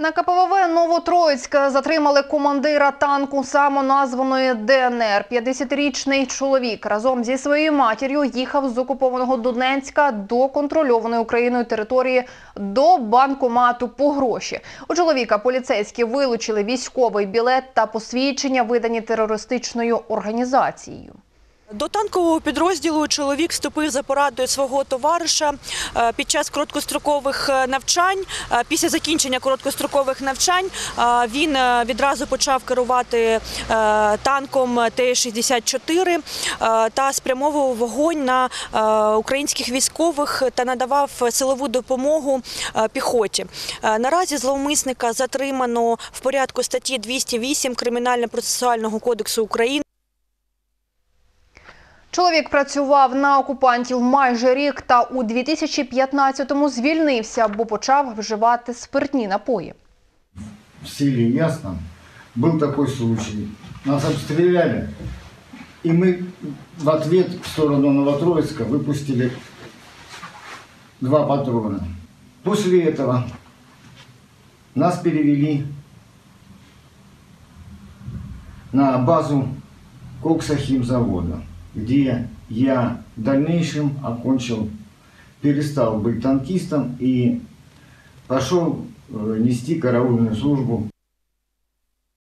На КПВВ Новотроїцька затримали командира танку самоназваної ДНР. 50-річний чоловік разом зі своєю матір'ю їхав з окупованого Донецька до контрольованої Україною території до банкомату по гроші. У чоловіка поліцейські вилучили військовий білет та посвідчення, видані терористичною організацією. До танкового підрозділу чоловік вступив за порадою свого товариша е, під час короткострокових е, навчань. Е, Після закінчення короткострокових навчань він відразу почав керувати танком Т-64 е, та спрямовував вогонь на українських військових та надавав силову допомогу піхоті. Наразі зловмисника затримано в порядку статті 208 Кримінально-процесуального кодексу України. Чоловік працював на окупантів майже рік та у 2015-му звільнився, бо почав вживати спиртні напої. в селе Ясно был такой случай. Нас обстреляли, и мы в ответ в сторону Новотроицка выпустили два патрона. После этого нас перевели на базу Коксахимзавода, где я в дальнейшем окончил, перестал быть танкистом и пошел э, нести караульную службу